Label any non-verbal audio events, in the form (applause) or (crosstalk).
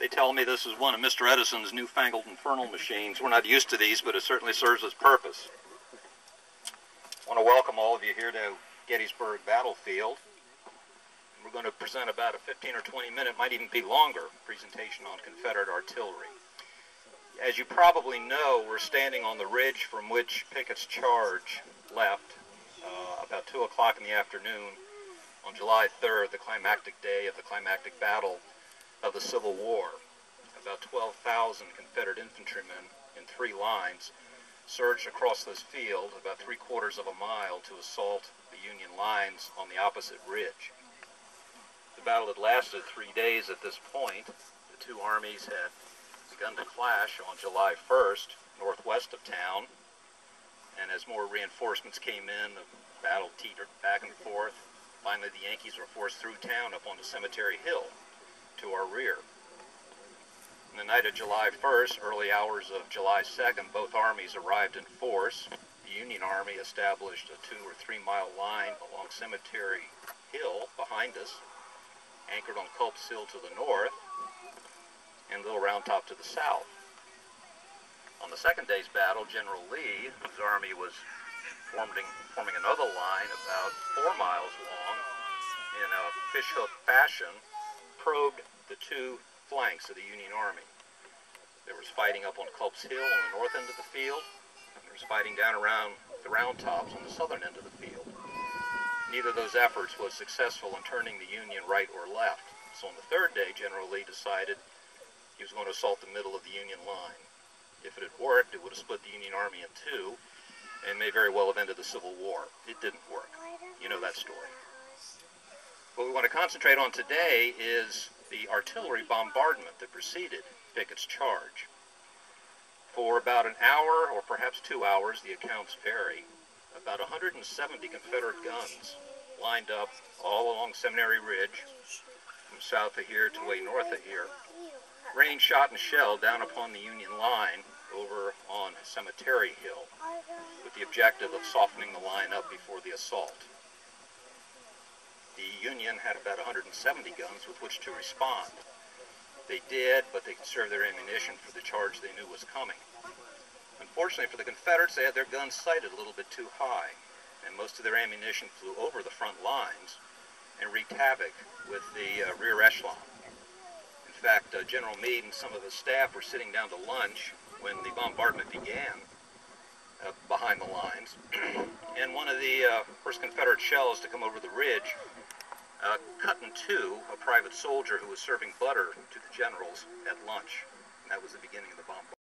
They tell me this is one of Mr. Edison's newfangled infernal machines. We're not used to these, but it certainly serves its purpose. I want to welcome all of you here to Gettysburg Battlefield. We're going to present about a 15 or 20 minute, might even be longer, presentation on Confederate artillery. As you probably know, we're standing on the ridge from which Pickett's charge left uh, about 2 o'clock in the afternoon on July 3rd, the climactic day of the climactic battle of the Civil War. About 12,000 Confederate infantrymen in three lines surged across this field about three quarters of a mile to assault the Union lines on the opposite ridge. The battle had lasted three days at this point. The two armies had begun to clash on July 1st northwest of town, and as more reinforcements came in, the battle teetered back and forth. Finally, the Yankees were forced through town up onto Cemetery Hill to our rear. In the night of July 1st, early hours of July 2nd, both armies arrived in force. The Union Army established a two or three mile line along Cemetery Hill behind us, anchored on Culp's Hill to the north, and Little Round Top to the south. On the second day's battle, General Lee, whose army was forming, forming another line about four miles long in a fishhook fashion, probed the two flanks of the Union Army. There was fighting up on Culp's Hill on the north end of the field, and there was fighting down around the Round Tops on the southern end of the field. Neither of those efforts was successful in turning the Union right or left. So on the third day, General Lee decided he was going to assault the middle of the Union line. If it had worked, it would have split the Union Army in two, and may very well have ended the Civil War. It didn't work. You know that story. What we want to concentrate on today is the artillery bombardment that preceded Pickett's charge. For about an hour, or perhaps two hours, the accounts vary, about 170 Confederate guns lined up all along Seminary Ridge, from south of here to way north of here, rained shot and shell down upon the Union line over on Cemetery Hill, the objective of softening the line up before the assault. The Union had about 170 guns with which to respond. They did, but they conserved their ammunition for the charge they knew was coming. Unfortunately for the Confederates, they had their guns sighted a little bit too high, and most of their ammunition flew over the front lines and wreaked havoc with the uh, rear echelon. In fact, uh, General Meade and some of his staff were sitting down to lunch when the bombardment began uh, behind the lines, (clears throat) and one of the uh, first Confederate shells to come over the ridge uh, cut in two a private soldier who was serving butter to the generals at lunch. And that was the beginning of the bombardment.